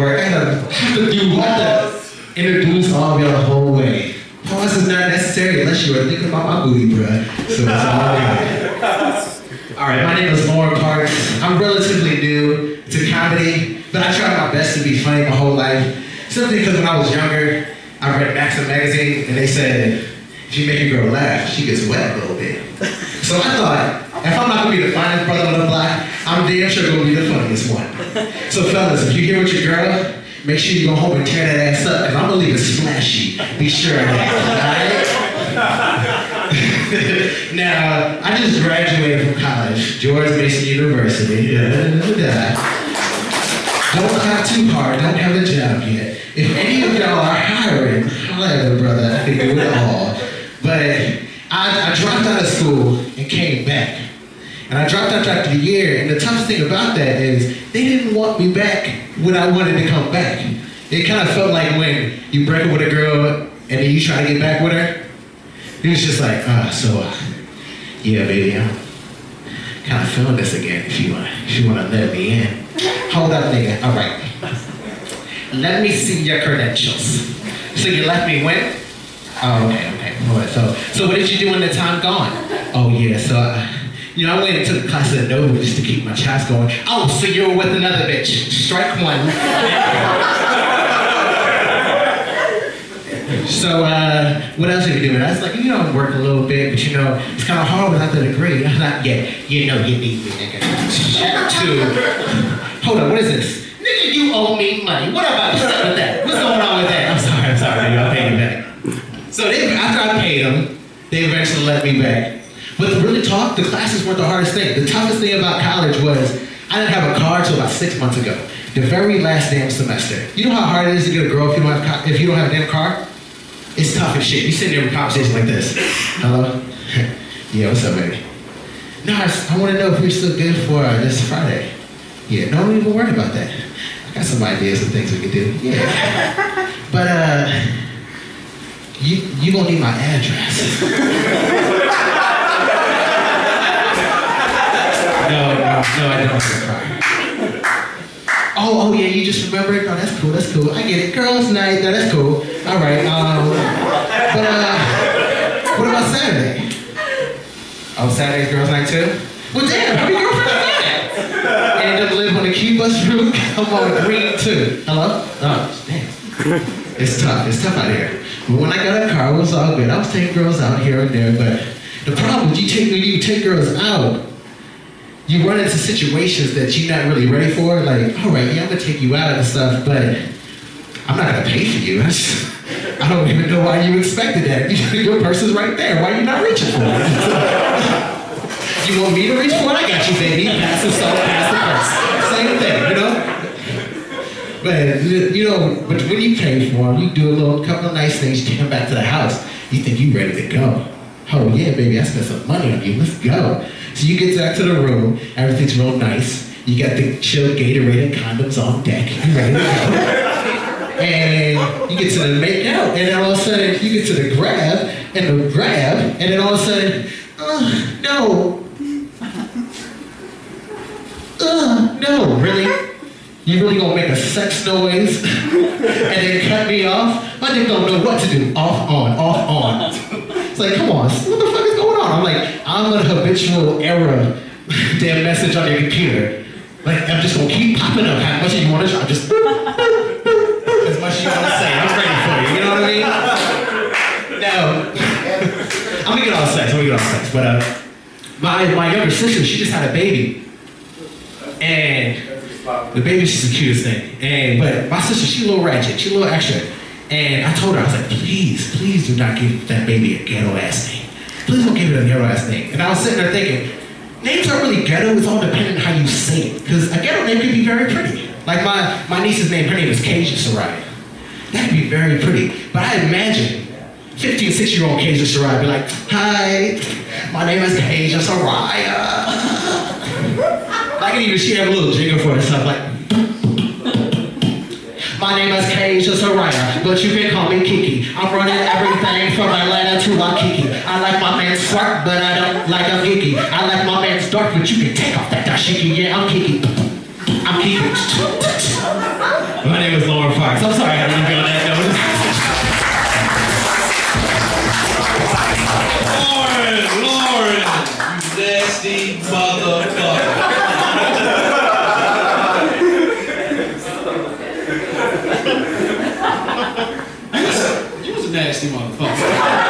work. I gotta have to do. Introduce all of y'all the whole way. Pause is not necessary unless you are thinking about my booty, bruh. So it's all good. All right, my name is Loren Parks. I'm relatively new to comedy, but I tried my best to be funny my whole life. Simply because when I was younger, I read Maxim magazine, and they said, if you make a girl laugh, she gets wet a little bit. So I thought, if I'm not gonna be the finest brother on the block, I'm damn sure gonna be the funniest one. So fellas, if you here with your girl, make sure you go home and tear that ass up, because I'm gonna leave it splashy. Be sure of that, alright? now, I just graduated from college, George Mason University. Don't clap too hard, don't have a job yet. If any of y'all are hiring, holla brother, I can do it all. But I, I dropped out of school and came back. And I dropped out after the year, and the toughest thing about that is they didn't want me back when I wanted to come back. It kind of felt like when you break up with a girl and then you try to get back with her. It was just like, ah, uh, so, uh, yeah, baby, I'm kind of feeling this again. If you want, if you want to let me in, hold up, nigga. All right, let me see your credentials. So you let me win? Oh, okay, okay. All right, so, so what did you do when the time gone? Oh yeah, so. Uh, you know, I went into the class at Nova just to keep my chest going. Oh, so you were with another bitch. Strike one. so, uh, what else are you doing? I was like, you know, I work a little bit, but you know, it's kind of hard without the degree. I'm not yet. You know, you need me, nigga. Two. Hold on, what is this? Nigga, you owe me money. What about what's up with that? What's going on with that? I'm sorry, I'm sorry. I'll pay you back. So they, after I paid them, they eventually let me back. But to really talk, the classes weren't the hardest thing. The toughest thing about college was I didn't have a car until about six months ago. The very last damn semester. You know how hard it is to get a girl if you don't have, if you don't have a damn car? It's tough as shit. You sit there with a conversation like this. Hello? yeah, what's up, baby? No, I, I want to know if we're still good for uh, this Friday. Yeah, no, don't even worry about that. I got some ideas of things we could do. Yeah. But, uh, you, you gonna need my address. no, no, I don't cry. Oh, oh yeah, you just remember it? Oh, that's cool, that's cool. I get it. Girls' night, no, that's cool. All right, um, but uh, what about Saturday? Oh, Saturday's girls' night too? Well, damn, how many girlfriends you got? And doesn't live on the key bus route? Come on, green too. Hello? Oh, damn. It's tough, it's tough out here. But when I got a car, it was all good. I was taking girls out here and there, but the problem is you take when you take girls out, you run into situations that you're not really ready for. Like, all right, yeah, I'm gonna take you out and stuff, but I'm not gonna pay for you. I don't even know why you expected that. Your person's right there. Why are you not reaching for it? you want me to reach for it? I got you, baby. Pass the salt, pass the purse. Same thing, you know? But you know, but when you pay for them, you do a little couple of nice things, you come back to the house, you think you ready to go. Oh yeah, baby, I spent some money on you. Let's go. So you get back to the room, everything's real nice. You got the chill Gatorade and condoms on deck. And you get to the make out, and then all of a sudden you get to the grab, and the grab, and then all of a sudden, oh, no. Uh, no, really? You really gonna make a sex noise and then cut me off? My dick don't know what to do. Off, on, off, on. Like, come on, what the fuck is going on? I'm like, I'm an habitual error damn message on your computer. Like, I'm just gonna keep popping up. How much you wanna try? Just as much as you wanna say. I'm ready for you. You know what I mean? No. I'm gonna get all sex. I'm gonna get all sex. But uh, my my younger sister, she just had a baby, and the baby, she's the cutest thing. And but my sister, she a little ratchet, she a little extra. And I told her, I was like, please, please do not give that baby a ghetto ass name. Please don't give it a ghetto ass name. And I was sitting there thinking, names aren't really ghetto, it's all dependent on how you say it. Because a ghetto name could be very pretty. Like my, my niece's name, her name is Kasia Soraya. That could be very pretty. But I imagine 15, 6 year old Kasia Soraya be like, hi, my name is Kasia Soraya. I can even she have a little jingle for herself, like. My name is Kasia Soraya, but you can call me Kiki. I'm running everything from Atlanta to Waikiki. I like my man smart, but I don't like a geeky. I like my man's dark, but you can take off that dashiki. Yeah, I'm Kiki. I'm Kiki. my name is Lauren Fox. I'm sorry I didn't go that note. Loren, Loren, you nasty motherfucker. You was a- you